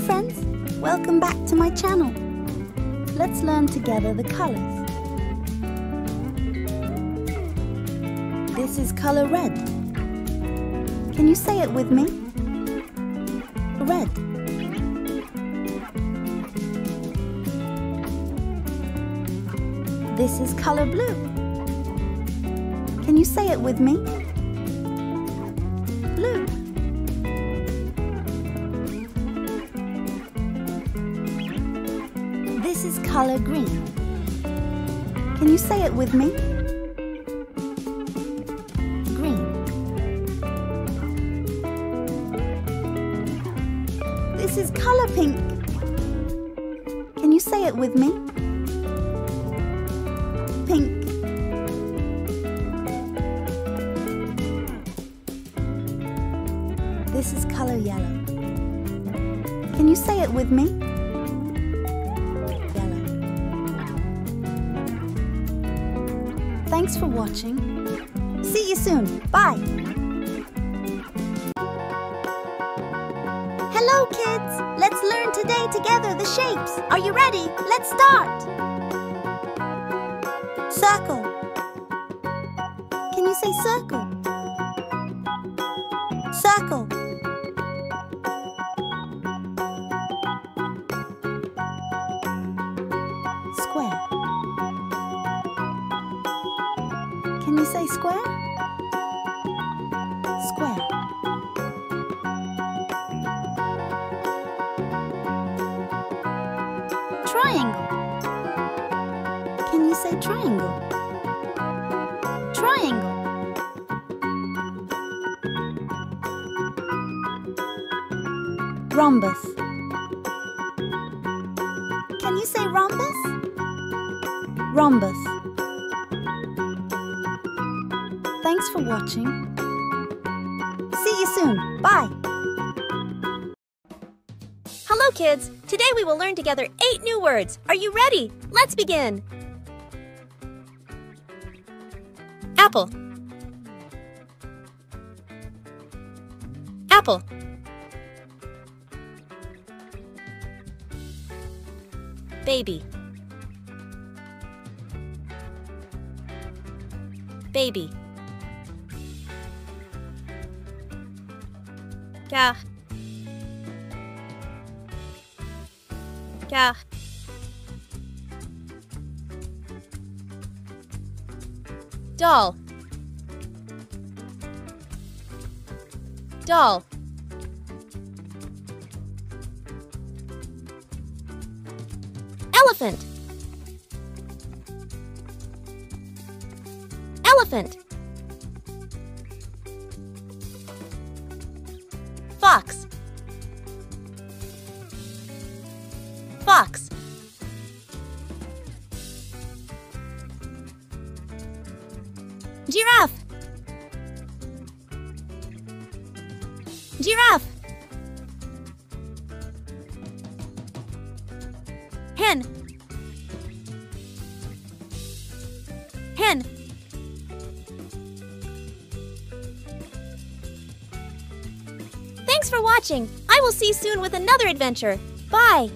friends, welcome back to my channel. Let's learn together the colors. This is color red. Can you say it with me? Red. This is color blue. Can you say it with me? This is color green. Can you say it with me? Green. This is color pink. Can you say it with me? Pink. This is color yellow. Can you say it with me? Thanks for watching. See you soon. Bye. Hello, kids. Let's learn today together the shapes. Are you ready? Let's start. Circle. Can you say circle? Circle. Can you say square? Square. Triangle. Can you say triangle? Triangle. Rhombus. Can you say rhombus? Rhombus. Thanks for watching. See you soon. Bye. Hello, kids! Today we will learn together eight new words. Are you ready? Let's begin! Apple. Apple. Baby. Baby. Car. Car. Doll. Doll. Elephant. Elephant. Fox. Giraffe. Giraffe. Hen. Hen. Thanks for watching. I will see you soon with another adventure. Bye.